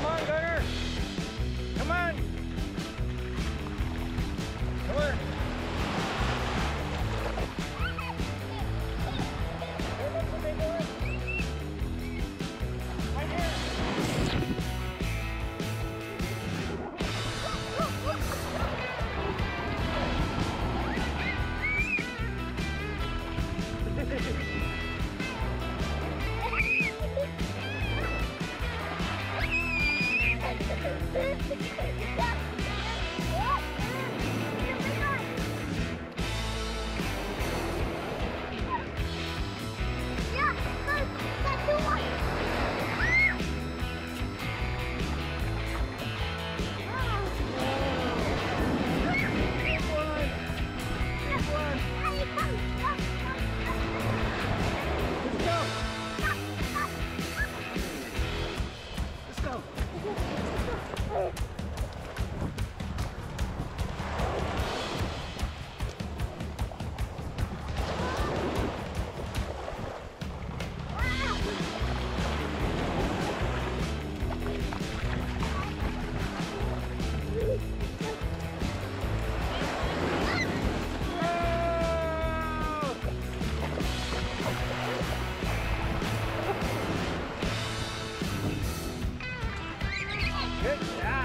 Come on, Gunner. Come on. Good job.